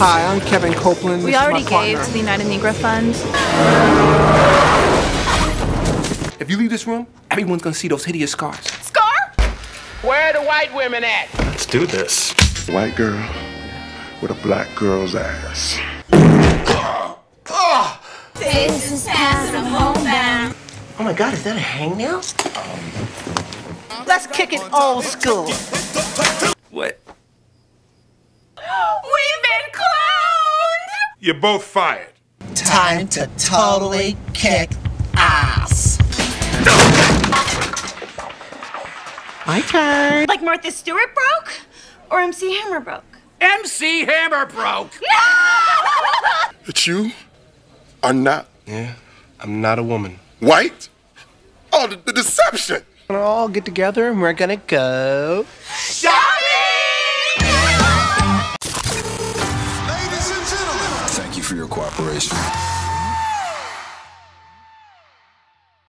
Hi, I'm Kevin Copeland. We This already gave to the United Negro Fund. If you leave this room, everyone's gonna see those hideous scars. Scar? Where are the white women at? Let's do this. White girl with a black girl's ass. This is past I'm homebound. Oh my god, is that a hangnail? Let's kick it old school. You're both fired. Time to totally kick ass. My turn. Like Martha Stewart broke? Or MC Hammer broke? MC Hammer broke. But you are not Yeah, I'm not a woman. white? Oh, the, the deception! We're gonna all get together and we're gonna go. Thank for your cooperation.